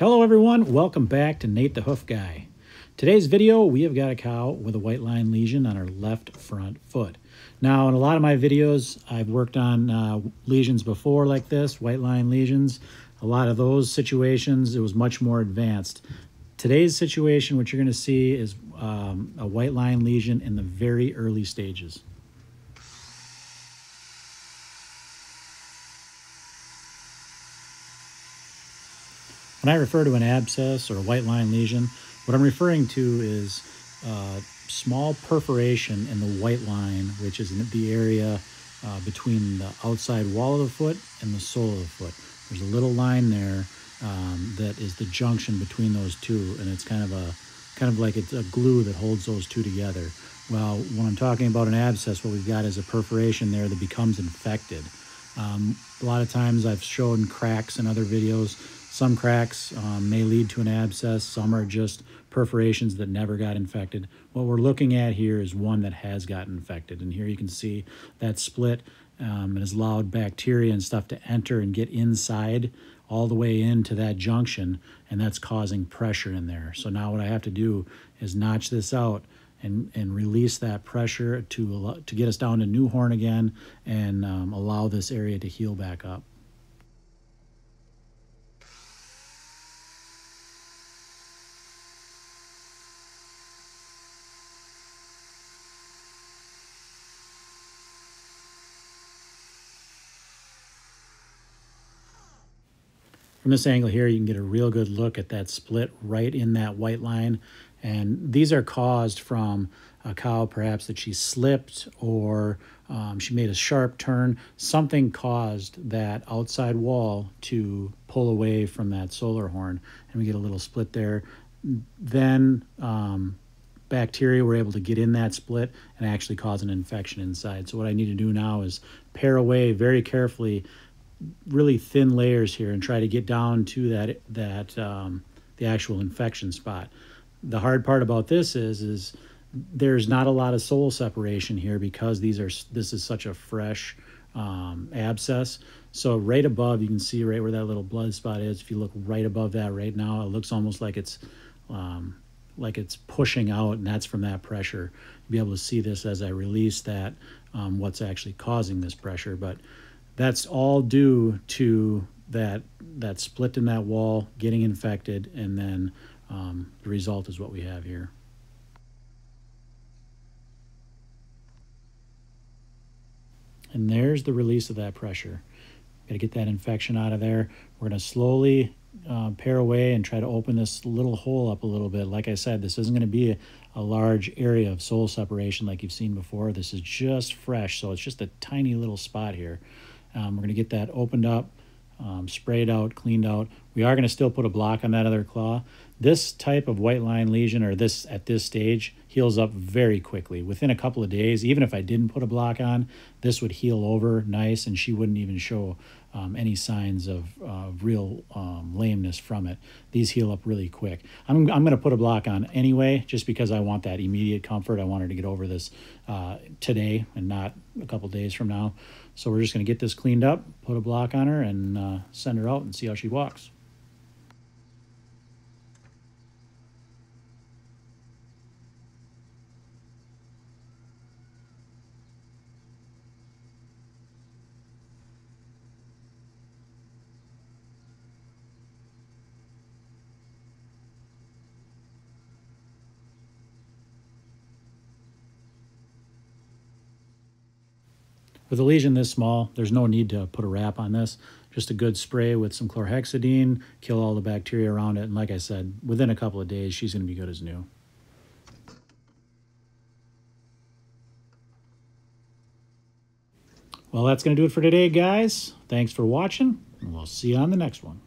Hello everyone, welcome back to Nate the Hoof Guy. Today's video, we have got a cow with a white line lesion on her left front foot. Now, in a lot of my videos, I've worked on uh, lesions before like this, white line lesions. A lot of those situations, it was much more advanced. Today's situation, what you're gonna see is um, a white line lesion in the very early stages. When I refer to an abscess or a white line lesion, what I'm referring to is a small perforation in the white line, which is the area uh, between the outside wall of the foot and the sole of the foot. There's a little line there um, that is the junction between those two, and it's kind of a kind of like it's a glue that holds those two together. Well, when I'm talking about an abscess, what we've got is a perforation there that becomes infected. Um, a lot of times I've shown cracks in other videos some cracks um, may lead to an abscess, some are just perforations that never got infected. What we're looking at here is one that has gotten infected. And here you can see that split um, and has allowed bacteria and stuff to enter and get inside all the way into that junction, and that's causing pressure in there. So now what I have to do is notch this out and, and release that pressure to, to get us down to new horn again and um, allow this area to heal back up. From this angle here, you can get a real good look at that split right in that white line. And these are caused from a cow perhaps that she slipped or um, she made a sharp turn. Something caused that outside wall to pull away from that solar horn. And we get a little split there. Then um, bacteria were able to get in that split and actually cause an infection inside. So what I need to do now is pare away very carefully really thin layers here and try to get down to that that um, the actual infection spot. The hard part about this is is there's not a lot of sole separation here because these are this is such a fresh um, abscess. So right above, you can see right where that little blood spot is. If you look right above that right now, it looks almost like it's um, like it's pushing out, and that's from that pressure. You'll be able to see this as I release that, um, what's actually causing this pressure. But that's all due to that that split in that wall getting infected, and then um, the result is what we have here. And there's the release of that pressure. Got to get that infection out of there. We're going to slowly uh, pare away and try to open this little hole up a little bit. Like I said, this isn't going to be a, a, large area of sole separation like you've seen before. This is just fresh, so it's just a tiny little spot here. Um, we're going to get that opened up, um, sprayed out, cleaned out. We are going to still put a block on that other claw. This type of white line lesion or this at this stage heals up very quickly. Within a couple of days, even if I didn't put a block on, this would heal over nice and she wouldn't even show um, any signs of uh, real um, lameness from it. These heal up really quick. I'm, I'm going to put a block on anyway, just because I want that immediate comfort. I wanted to get over this uh, today and not a couple days from now. So we're just going to get this cleaned up, put a block on her, and uh, send her out and see how she walks. With a lesion this small, there's no need to put a wrap on this. Just a good spray with some chlorhexidine, kill all the bacteria around it. And like I said, within a couple of days, she's going to be good as new. Well, that's going to do it for today, guys. Thanks for watching, and we'll see you on the next one.